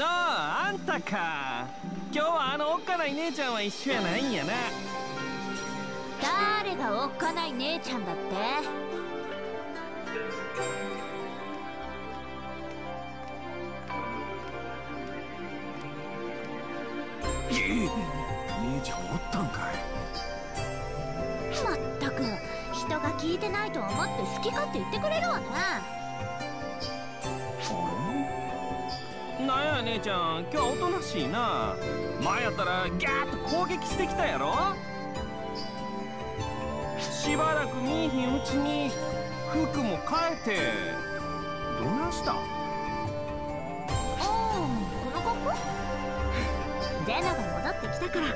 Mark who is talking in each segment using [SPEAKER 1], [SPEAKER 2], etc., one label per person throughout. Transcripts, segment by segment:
[SPEAKER 1] なああんたか。今日はあのおっかない姉ちゃんは一緒やないんやな。
[SPEAKER 2] 誰がおっかない姉ちゃんだって？
[SPEAKER 1] 姉ちゃんおったんかい。
[SPEAKER 2] まったく人が聞いてないと思って好き勝手言ってくれるわね
[SPEAKER 1] なんや姉ちゃん。今日はおとなしいな。前やったらギャーッと攻撃してきたやろ？しばらく見いひんうちに服も変えて。どないした？
[SPEAKER 2] おおこの格好？ゼノが戻ってきたからも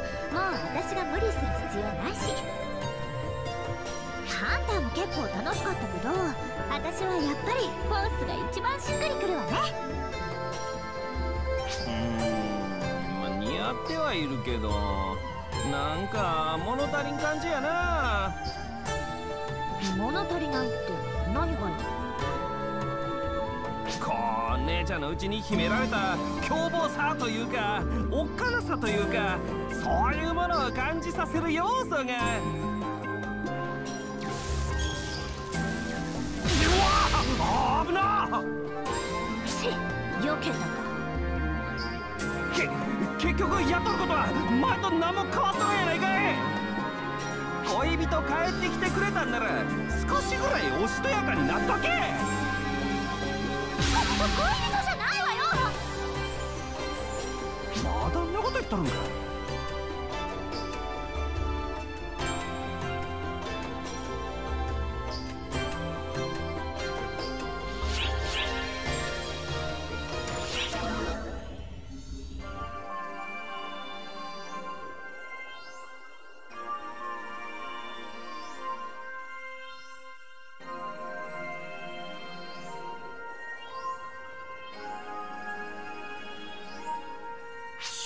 [SPEAKER 2] う私が無理する必要ないし。ハンターも結構楽しかったけど私はやっぱりフォースが一番しっくりくるわね。
[SPEAKER 1] ってはいるけどなんか物足りん感じやな。
[SPEAKER 2] 物足りないって何がよ
[SPEAKER 1] こう姉ちゃんのうちに秘められた凶暴さというかおっかなさというかそういうものを感じさせる要素が。うわ危な
[SPEAKER 2] し避けたか。
[SPEAKER 1] け結局やっとることは前と何も変わっとらんやないかい。恋人帰ってきてくれたんなら少しぐらいおしとやかになっとけ。
[SPEAKER 2] 恋人じゃないわよ。
[SPEAKER 1] まだんなこと言っとるんか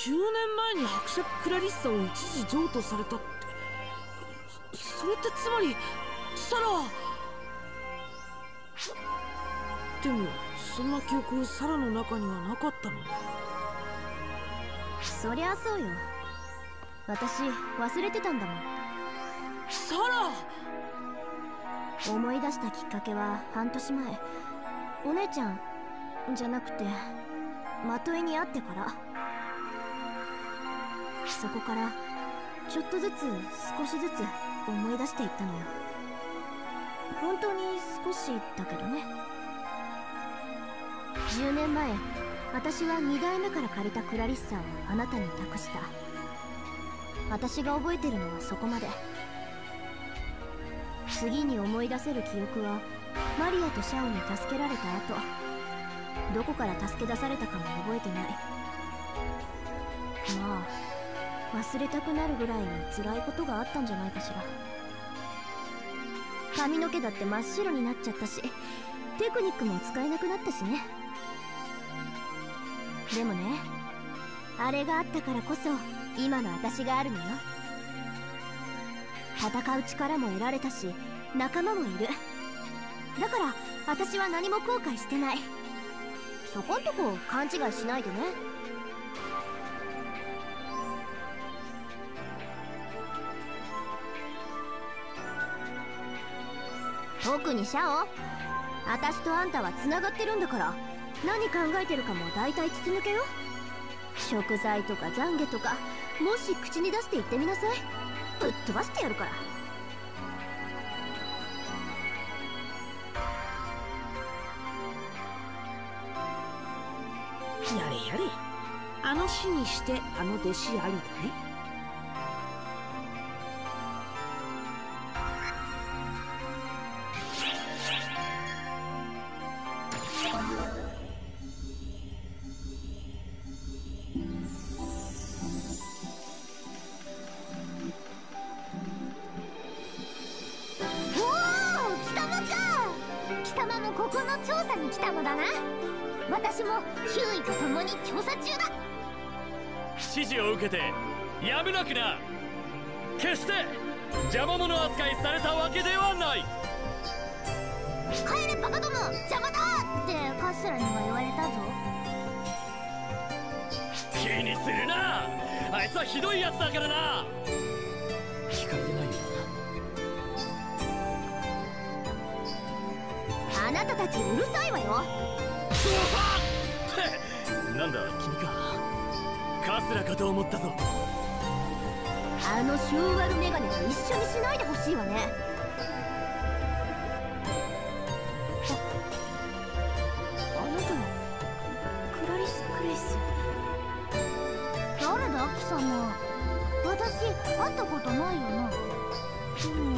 [SPEAKER 3] 10年前に伯爵クラリッサを一時譲渡されたってそれってつまりサラはでもそんな記憶サラの中にはなかったの？
[SPEAKER 2] そりゃそうよ。私忘れてたんだもん。
[SPEAKER 3] サラ
[SPEAKER 2] 思い出したきっかけは半年前。お姉ちゃんじゃなくてまといに会ってから。そこからちょっとずつ少しずつ思い出していったのよ。本当に少しだけどね。10年前私は2代目から借りたクラリッサをあなたに託した。私が覚えてるのはそこまで。次に思い出せる記憶はマリアとシャオに助けられた後。どこから助け出されたかも覚えてない。まあ忘れたくなるぐらいに辛いことがあったんじゃないかしら。髪の毛だって真っ白になっちゃったしテクニックも使えなくなったしね。でもねあれがあったからこそ今の私があるのよ。戦う力も得られたし仲間もいる。だから私は何も後悔してない。そこんとこ勘違いしないでね。特にシャオ。私とあんたは繋がってるんだから。何考えてるかも大体筒抜けよ。食材とか懺悔とか。もし口に出して言ってみなさい。ぶっ飛ばしてやるから。
[SPEAKER 3] やれやれ。あの死にしてあの弟子ありだね。
[SPEAKER 2] 様もここの調査に来たのだな。私もヒューイと共に調査中だ。
[SPEAKER 4] 指示を受けてやめなくな。決して邪魔者扱いされたわけではない。
[SPEAKER 2] 帰れバカども邪魔だってカステラには言われたぞ。
[SPEAKER 4] 気にするな。あいつはひどいやつだからなな
[SPEAKER 2] たたちうるさいわよ。
[SPEAKER 4] なんだ君か。カスラかと思ったぞ。
[SPEAKER 2] あのシューワルメガネと一緒にしないでほしいわね。ああなたはクラリス・クレイス。誰だ貴様。私会ったことないよな。でもなん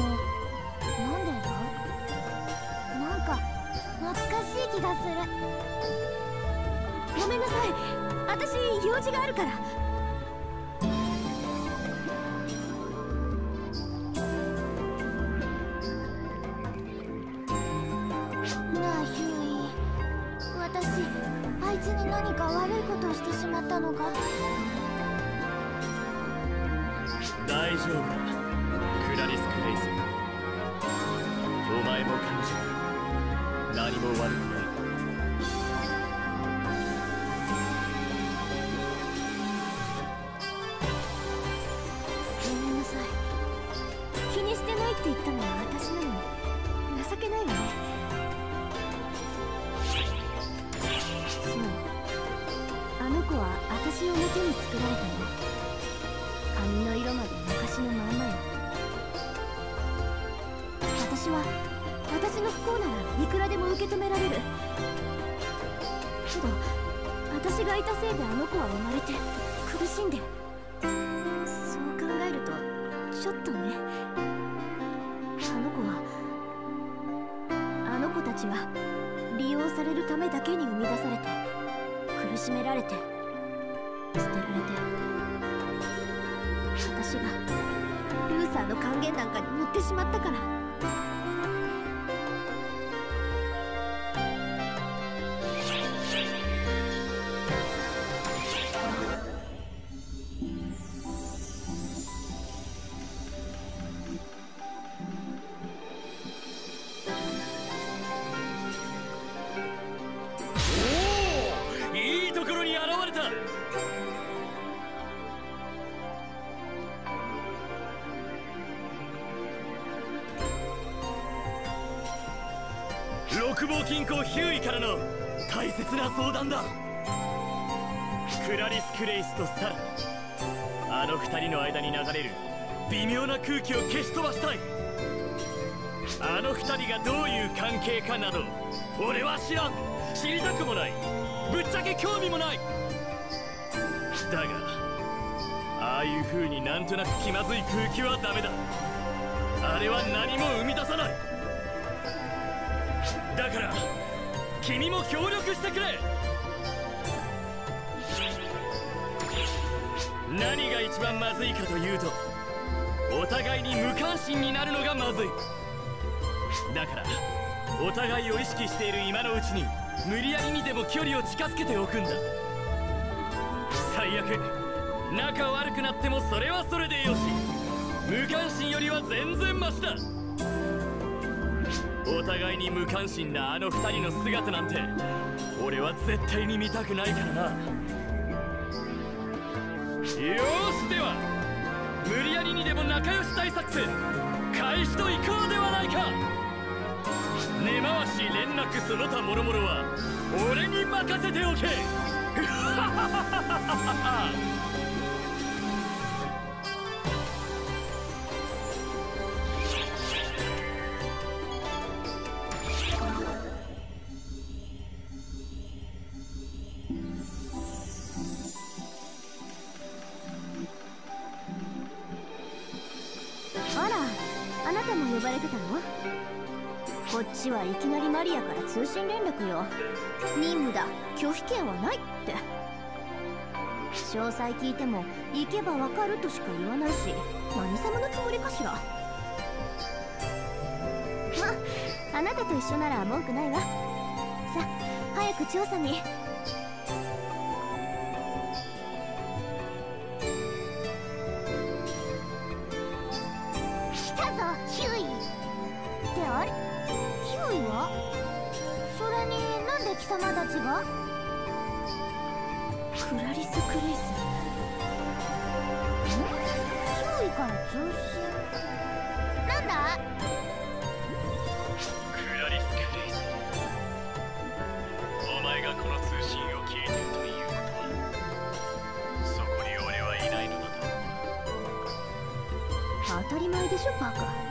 [SPEAKER 2] する。ごめんなさい。私用事があるから。なあヒューイ私あいつに何か悪いことをしてしまったのか。
[SPEAKER 4] 大丈夫。クラリス・クレイスお前も彼女。も何も悪くない。
[SPEAKER 2] 士がルーサーの還元なんかに乗ってしまったから。
[SPEAKER 4] が一番まずいかというとお互いに無関心になるのがまずい。だからお互いを意識している今のうちに無理やりにでも距離を近づけておくんだ。最悪仲悪くなってもそれはそれでよし。無関心よりは全然マシだ。お互いに無関心なあの二人の姿なんて俺は絶対に見たくないからな。しでは無理やりにでも仲良し大作戦開始と行こうではないか。根回し連絡その他諸々は俺に任せておけ。
[SPEAKER 2] リアから通信連絡よ。任務だ。拒否権はないって。詳細聞いても行けばわかるとしか言わないし何様のつもりかしら。まあなたと一緒なら文句ないわ。さ早く調査に。クラリス・クレイスん周から通信なんだ？
[SPEAKER 4] クラリス・クレイスお前がこの通信を聞いてるということはそこに俺はいないのだと。
[SPEAKER 2] 当たり前でしょバカ。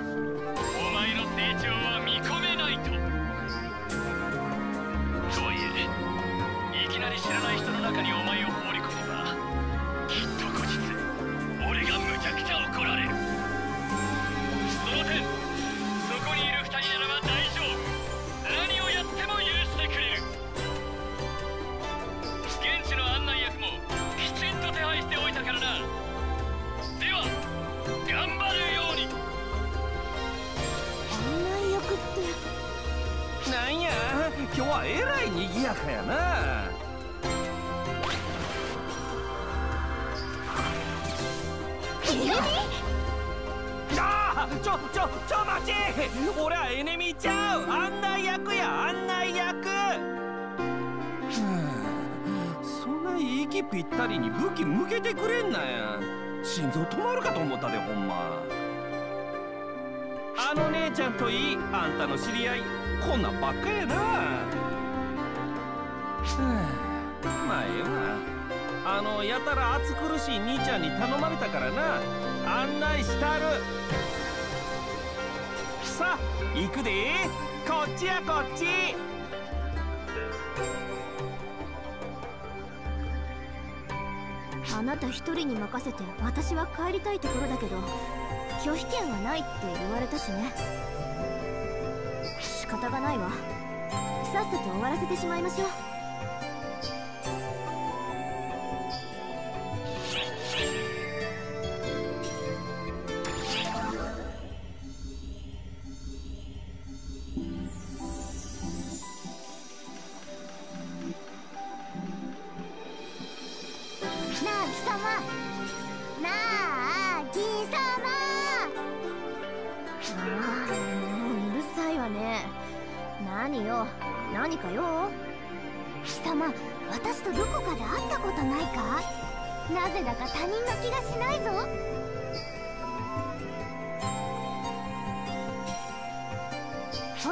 [SPEAKER 4] の知り
[SPEAKER 1] 合いこんなんばっかやな。まあええわ。あのやたら暑苦しい兄ちゃんに頼まれたからな。案内したる。さあ行くで。こっちやこっち。
[SPEAKER 2] あなた一人に任せて私は帰りたいところだけど拒否権はないって言われたしね。仕方がないわ。さっさと終わらせてしまいましょう。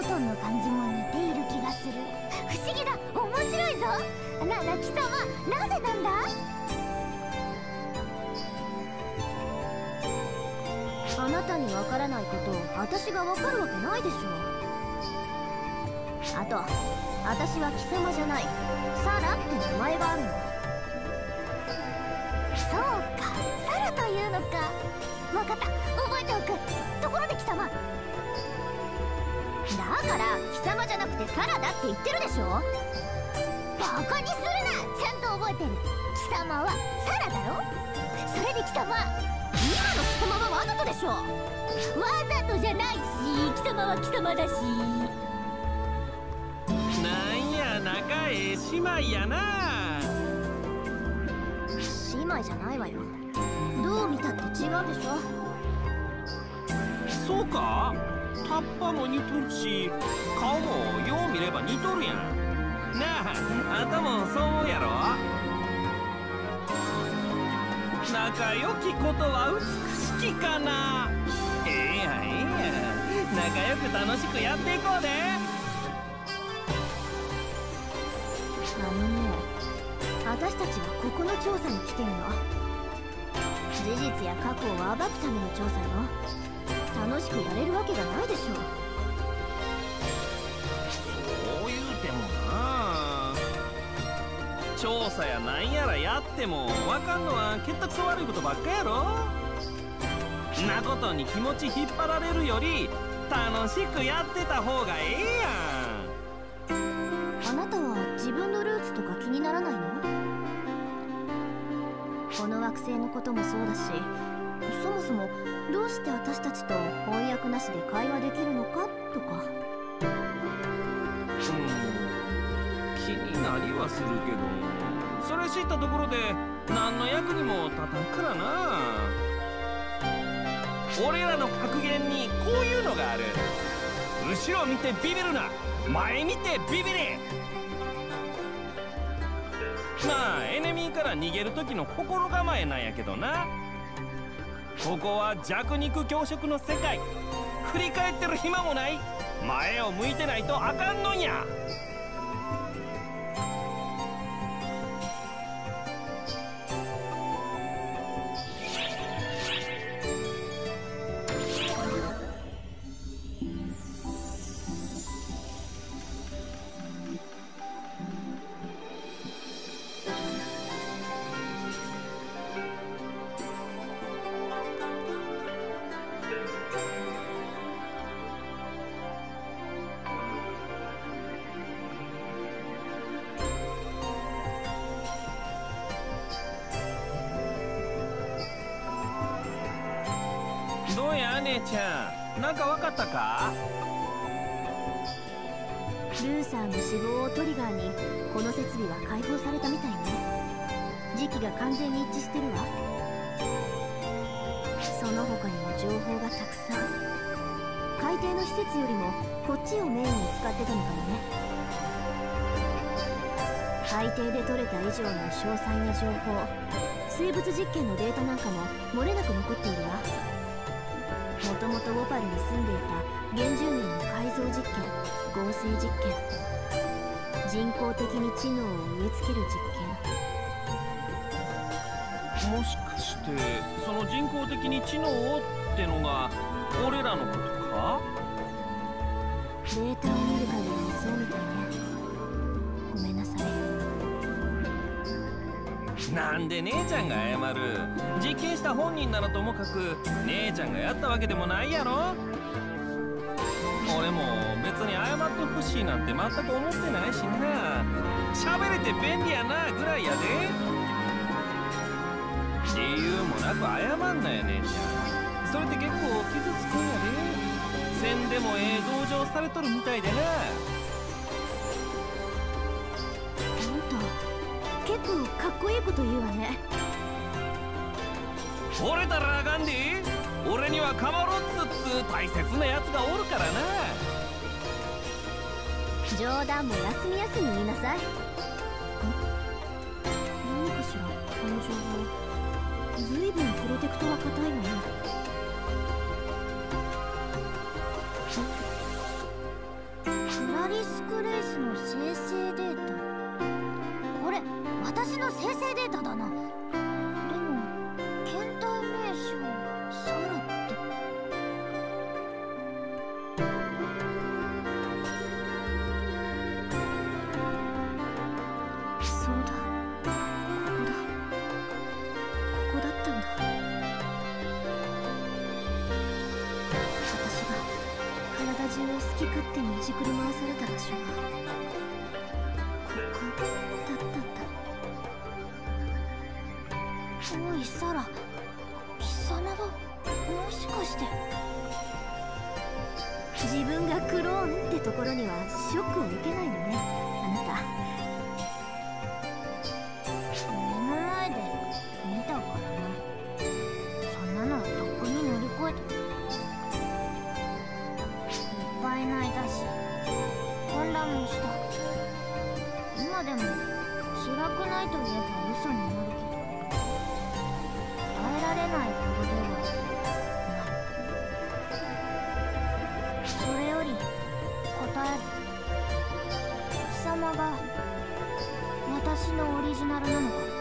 [SPEAKER 2] トンの感じも似ている気がする。不思議だ。面白いぞ。なあなあ貴様なぜなんだ？あなたにわからないことを私がわかるわけないでしょあと私は貴様じゃない。サラって名前があるの。そうか。サラというのか。わかった。覚えておく。ところで貴様。だから貴様じゃなくてサラだって言ってるでしょ？バカにするな！ちゃんと覚えてる。貴様はサラだろそれで貴様今の貴様はわざとでしょ？わざとじゃないし貴様は貴様だし。
[SPEAKER 1] なんや仲ええ姉妹やな。
[SPEAKER 2] 姉妹じゃないわよ。どう見たって違うでしょ？
[SPEAKER 1] そうか？タッパも似とるし顔もよう見れば似とるやん。なああんたもそう思うやろ？仲良きことは美しきかな？ええやんええやん。仲良く楽しくやっていこうで
[SPEAKER 2] あのね私たちはここの調査に来てるの。事実や過去を暴くための調査よ。楽しくやれるわけがないでしょ
[SPEAKER 1] そう言うてもな。調査やなんやらやってもわかんのは結託悪いことばっかやろ。なことに気持ち引っ張られるより楽しくやってた方がええやん。
[SPEAKER 2] あなたは自分のルーツとか気にならないの？この惑星のこともそうだしそもそもどうして私たちと翻訳なしで会話できるのかとか。
[SPEAKER 1] うん気になりはするけど。それ知ったところで何の役にも立たんからな。俺らの格言にこういうのがある。後ろ見てビビるな。前見てビビれ。まあエネミーから逃げる時の心構えなんやけどな。ここは弱肉強食の世界。振り返ってる暇もない。前を向いてないとあかんのや
[SPEAKER 2] 細な情報。生物実験のデータなんかも漏れなく残っているわ。もともとウォパルに住んでいた原住民の改造実験合成実験。人工的に知能を植え付ける実
[SPEAKER 1] もしかしてその人工的に知能をってのが俺らのことか？
[SPEAKER 2] 験データを見る限りそうみたいねな
[SPEAKER 1] んで姉ちゃんが謝る。実験した本人ならともかく姉ちゃんがやったわけでもないやろ。俺も別に謝ってほしいなんて全く思ってないしな。喋れて便利やなぐらいやで。理由もなく謝んなや姉ちゃんそれって結構傷つくんやで。せんでもええ同情されとるみたいでな。
[SPEAKER 2] 結構かっこいいこと言うわね。
[SPEAKER 1] 折れたらあかんで。俺にはカマロッツっつ大切なやつがおるからな。
[SPEAKER 2] 冗談も休み休み言いなさい。ん何かしらこの情報。ずいぶんプロテクトは硬いわね。
[SPEAKER 5] クラリスクレイスの生成データ私の生成データだな。し
[SPEAKER 2] た。
[SPEAKER 5] 今でも辛くないと言えば嘘になるけど耐えられないほどではない。それより答える。貴様が私のオリジナルなのか？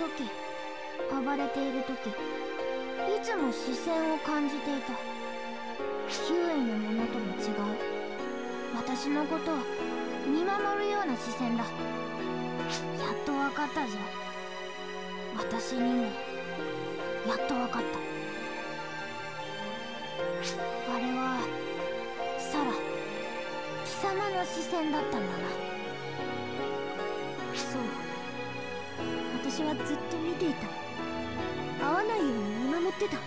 [SPEAKER 5] 時暴れている時いつも視線を感じていた。周囲のものとも違う。私のことを見守るような視線だ。やっと分かったぞ。私にも。やっと分かった。あれはサラ。貴様の視線だったんだな。
[SPEAKER 2] そう。私はずっと見ていた。会わないように見守ってた。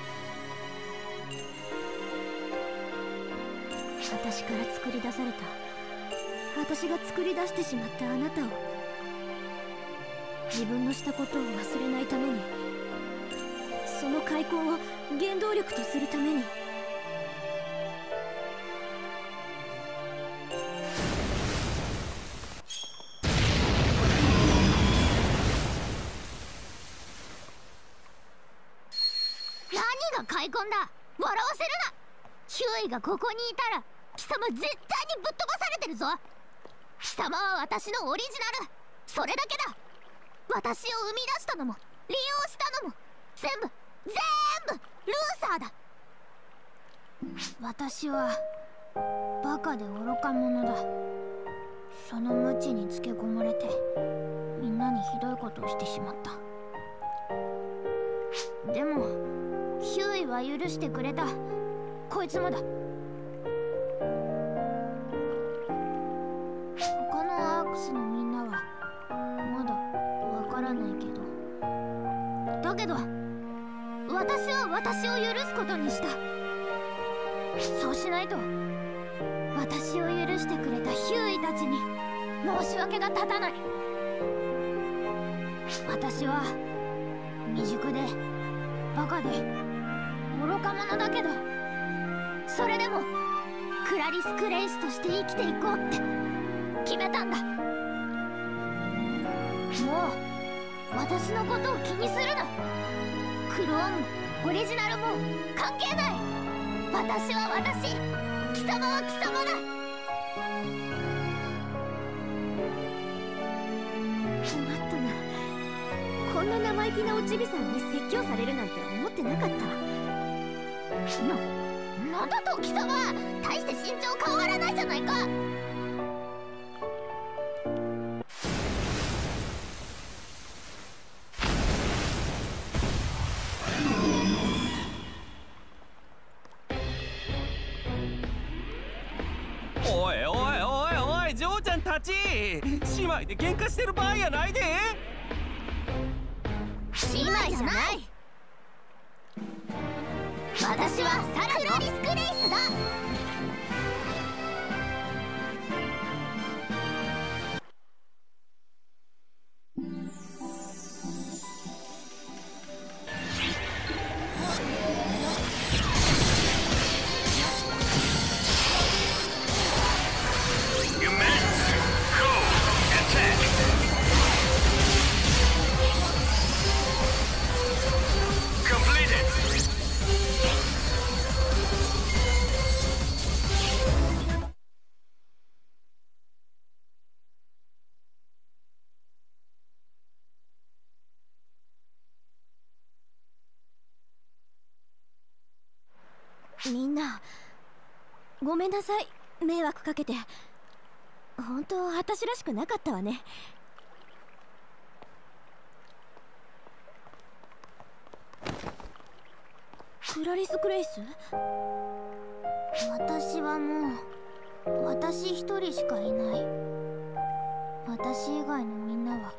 [SPEAKER 2] 私から作り出された。私が作り出してしまったあなたを。自分のしたことを忘れないために。その開口を原動力とするために。
[SPEAKER 5] が開墾だ。笑わせるな。ヒューイがここにいたら貴様絶対にぶっ飛ばされてるぞ。貴様は私のオリジナル。それだけだ。私を生み出したのも利用したのも全部全部ルーサーだ。私はバカで愚か者だ。その無知につけ込まれてみんなにひどいことをしてしまった。でもヒューイは許してくれた。こいつもだ。他のアークスのみんなはまだわからないけど。だけど私は私を許すことにした。そうしないと私を許してくれたヒューイたちに申し訳が立たない。私は未熟でバカで愚か者だけどそれでもクラリス・クレイスとして生きていこうって決めたんだ。もう私のことを気にするな。クローンオリジナルも関係ない。私は私。貴様は貴様だ。
[SPEAKER 2] 困ったな。こんな生意気なおちびさんに説教されるなんて思ってなかった
[SPEAKER 5] な、なんだと貴様大して身長変わらないじゃないか。
[SPEAKER 1] んな
[SPEAKER 2] ごめんなさい。迷惑かけて。本当私らしくなかったわね。クラリス・クレイス？
[SPEAKER 5] 私はもう私一人しかいない。私以外のみんなは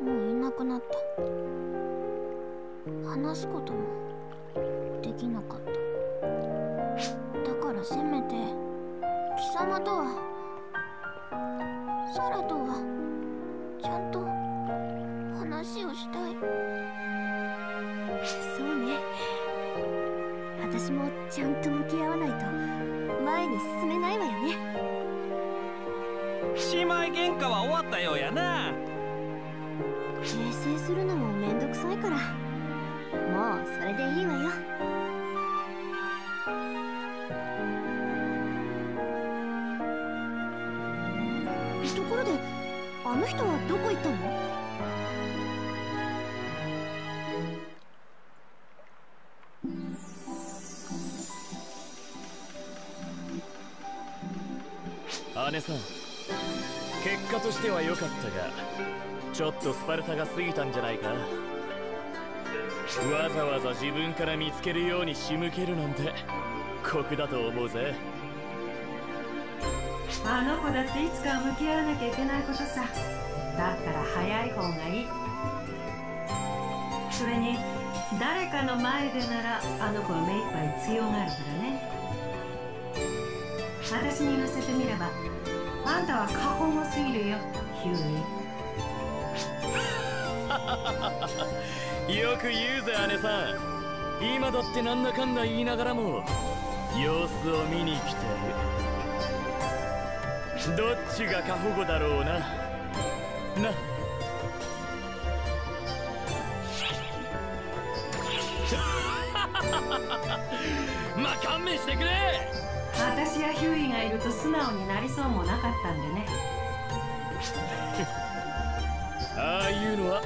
[SPEAKER 5] もういなくなった。話すことも。からせめて貴様とはサラとはちゃんと話をしたい。
[SPEAKER 2] そうね。私もちゃんと向き合わないと前に進めないわよね。
[SPEAKER 1] 姉妹喧嘩は終わったようやな。
[SPEAKER 2] 訂正するのもめんどくさいから人はどこ行ったの？
[SPEAKER 4] 姉さん結果としては良かったがちょっとスパルタが過ぎたんじゃないか。わざわざ自分から見つけるように仕向けるなんて酷だと思うぜ。
[SPEAKER 6] あの子だっていつかは向き合わなきゃいけないことさ。だったら早い方がいい。それに誰かの前でならあの子は目いっぱい強がるからね。私に言わせてみればあんたは過保護すぎるよヒューイ
[SPEAKER 4] よく言うぜ姉さん。今だってなんだかんだ言いながらも様子を見に来てる。どっちが過保護だろうな。な。まあ勘弁してくれ。
[SPEAKER 6] 私やヒューイがいると素直になりそうもなかったんでね。
[SPEAKER 4] ああいうのは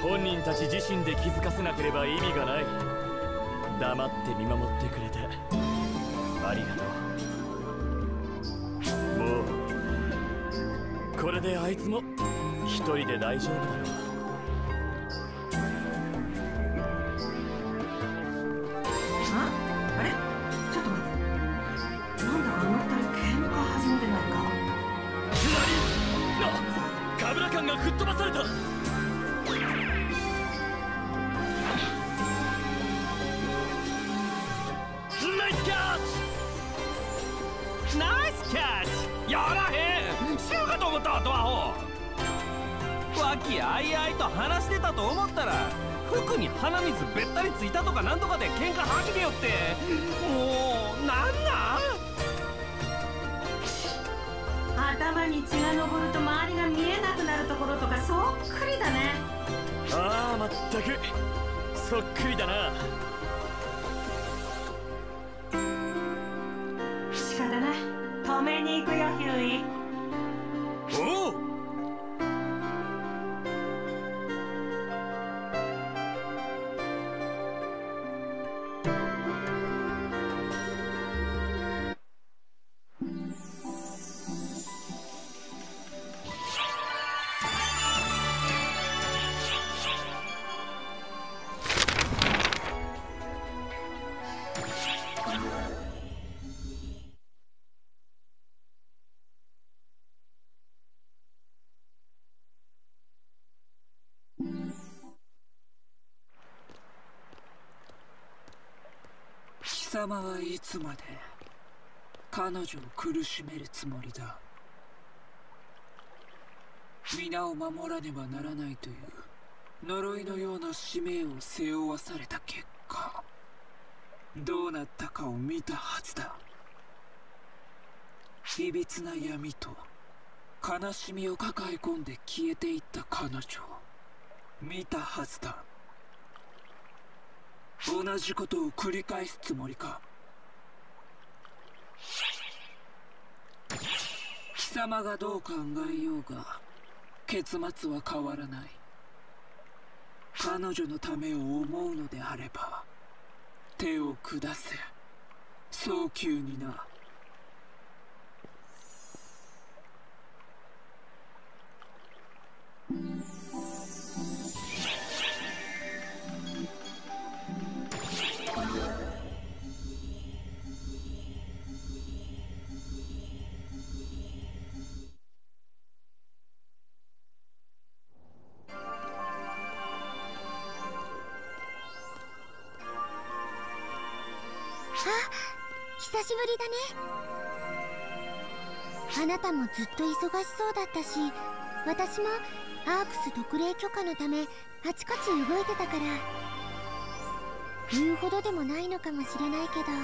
[SPEAKER 4] 本人たち自身で気づかせなければ意味がない。黙って見守ってくれてありがとうれであいつも一人で大丈夫だろう。
[SPEAKER 6] っ
[SPEAKER 4] た
[SPEAKER 6] くそっくりだ
[SPEAKER 4] な。
[SPEAKER 7] 様はいつまで彼女を苦しめるつもりだ？皆を守らねばならないという呪いのような使命を背負わされた結果どうなったかを見たはずだ。いびつな闇と悲しみを抱え込んで消えていった彼女を見たはずだ。同じことを繰り返すつもりか。貴様がどう考えようが結末は変わらない。彼女のためを思うのであれば手を下せ。早急にな。
[SPEAKER 2] ずっと忙しそうだったし私もアークス特例許可のためあちこち動いてたから。言うほどでもないのかもしれないけど。うん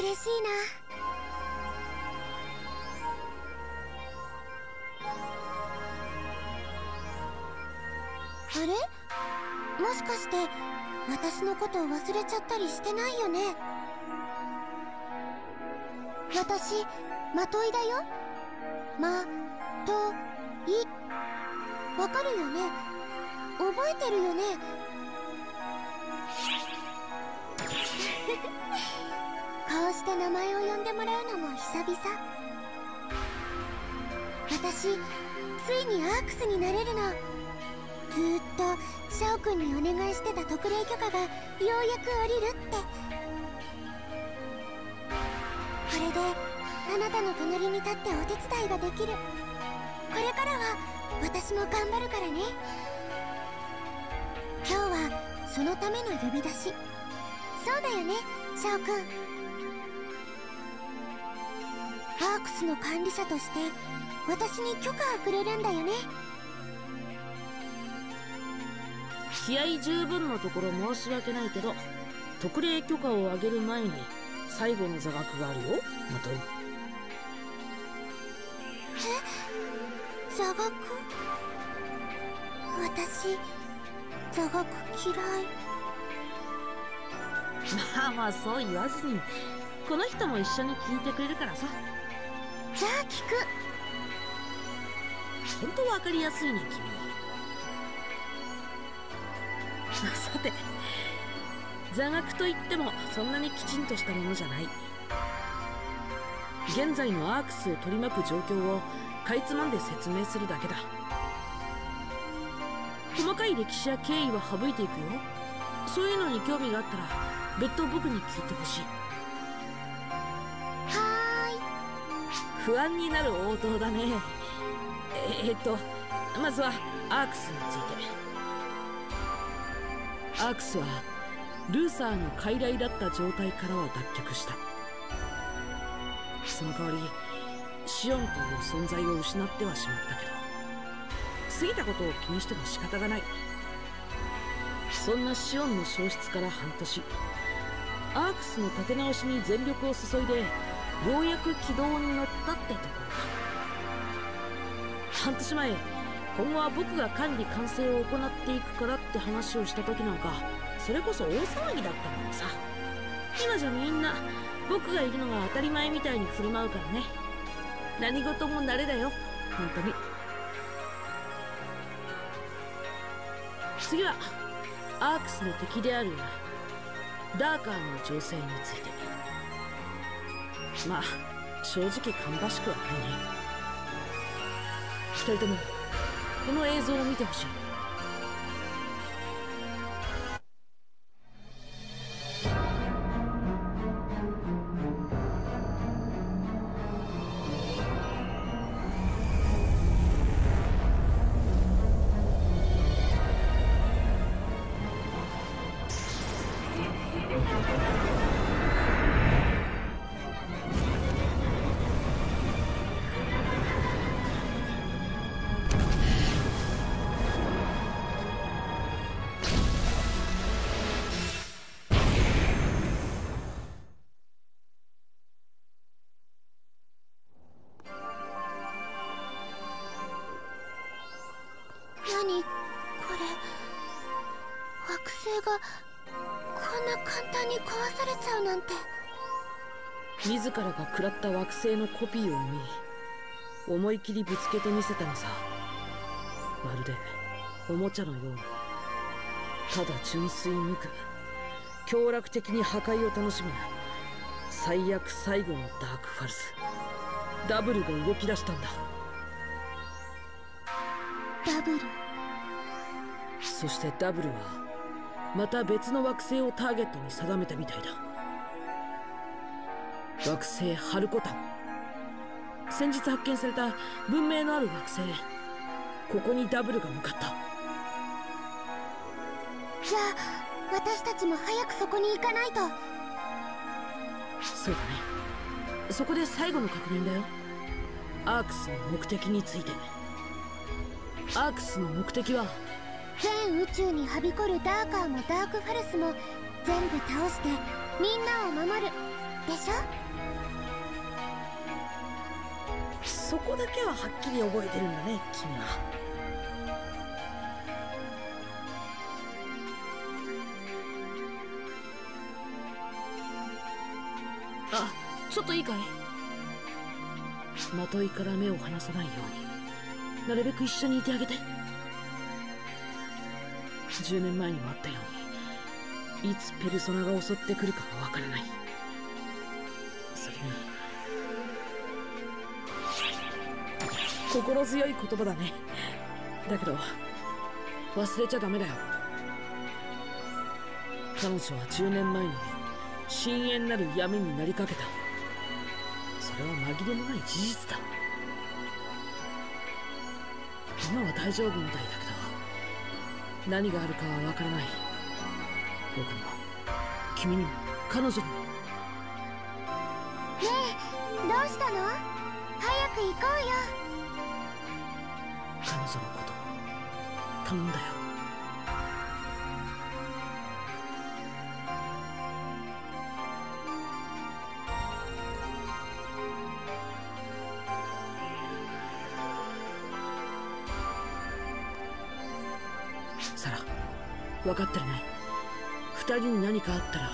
[SPEAKER 2] 嬉しいな。あれ？もしかして私のことを忘れちゃったりしてないよね？私まといだよ。ま
[SPEAKER 5] とい。わかるよね。覚えてるよね。こうして名前を呼んでもらうのも久々。私ついにアークスになれるの。ずーっとシャオくんにお願いしてた特例許可がようやく下りるって。これであなたの隣に立ってお手伝いができる。これからは私も頑張るからね。今日はそのための呼び出し。そうだよねシャオくん。アークスの管理者として私に許可をくれるんだよね。
[SPEAKER 3] 気合十分のところ申し訳ないけど特例許可をあげる前に最後の座学があるよ。まとい
[SPEAKER 5] 座学？私座学嫌い。
[SPEAKER 3] まあまあそう言わずに。この人も一緒に聞いてくれるからさ。
[SPEAKER 5] じゃあ聞く。
[SPEAKER 3] 本当わかりやすいね君。さて座学といってもそんなにきちんとしたものじゃない。現在のアークスを取り巻く状況をかいつまんで説明するだけだ。細かい歴史や経緯は省いていくよ。そういうのに興味があったら別途僕に聞いてほしい。
[SPEAKER 5] は
[SPEAKER 3] 不安になる応答だね。えー、っとまずはアークスについて。アークスはルーサーの傀儡だった状態からは脱却した。その代わりシオンという存在を失ってはしまったけど過ぎたことを気にしても仕方がない。そんなシオンの消失から半年アークスの立て直しに全力を注いでようやく軌道に乗ったってところだ。半年前今後は僕が管理完成を行っていくからって話をした時なんかそれこそ大騒ぎだったのにさ。今じゃみんな僕がいるのが当たり前みたいに振る舞うからね。何事も慣れだよ。本当に。次はアークスの敵であるダーカーの情勢について。まあ正直芳しくはないね。二人ともこの映像を見てほしい。
[SPEAKER 5] がこんな簡単に壊されちゃうなんて。
[SPEAKER 3] 自らが食らった惑星のコピーを生み思い切りぶつけてみせたのさ。まるでおもちゃのように。ただ純粋無垢。凶楽的に破壊を楽しむ。最悪最後のダークファルス。ダブルが動き出したんだ。
[SPEAKER 5] ダブル。
[SPEAKER 3] そしてダブルはまた別の惑星をターゲットに定めたみたいだ。惑星ハルコタン。先日発見された文明のある惑星。ここにダブルが向かった。
[SPEAKER 5] じゃあ私たちも早くそこに行かないと。
[SPEAKER 3] そうだね。そこで最後の確認だよ。アークスの目的について。アークスの目的は
[SPEAKER 5] 全宇宙にはびこるダーカーもダークファルスも全部倒してみんなを守るでしょ？
[SPEAKER 3] そこだけははっきり覚えてるんだね君は。あちょっといいかい？まといから目を離さないように。なるべく一緒にいてあげて10年前にもあったようにいつペルソナが襲ってくるかわからない。それに心強い言葉だね。だけど忘れちゃダメだよ。彼女は10年前に深淵なる闇になりかけた。それは紛れもない事実だ。今は大丈夫みたいだ何があるかはわからない。僕にも君にも彼女にも。
[SPEAKER 8] ねえどうしたの？早く行こうよ。
[SPEAKER 3] 彼女のこと頼んだよ分かってるね。二人に何かあったら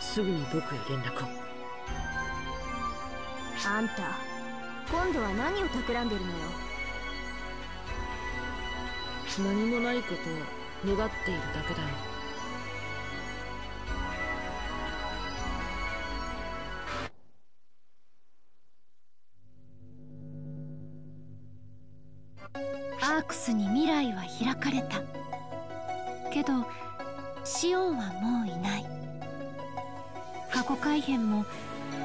[SPEAKER 3] すぐに僕へ連絡を。
[SPEAKER 2] あんた今度は何を企んでるのよ？
[SPEAKER 3] 何もないことを願っているだけだよ
[SPEAKER 8] 過去改変も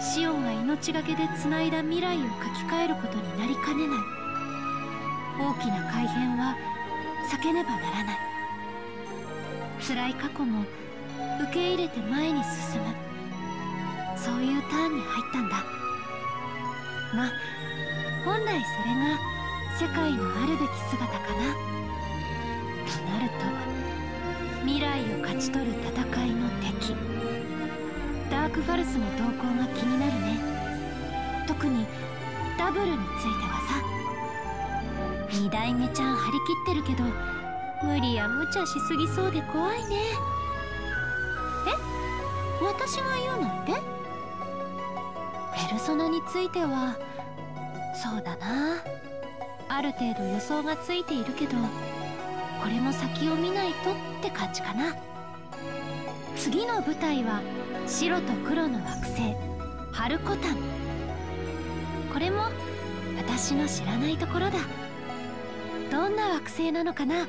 [SPEAKER 8] シオンが命がけでつないだ未来を書き換えることになりかねない。大きな改変は避けねばならない。辛い過去も受け入れて前に進む。そういうターンに入ったんだ。ま本来それが世界のあるべき姿かな。となると未来を勝ち取る戦いの敵。ークファルスの動向が気になるね。特にダブルについてはさ。二代目ちゃん張り切ってるけど無理や無茶しすぎそうで怖いね。え？私が言うなんて？ペルソナについては。そうだな。ある程度予想がついているけどこれも先を見ないとって感じかな。次の舞台は白と黒の惑星ハルコタン。これも私の知らないところだ。どんな惑星なのかな？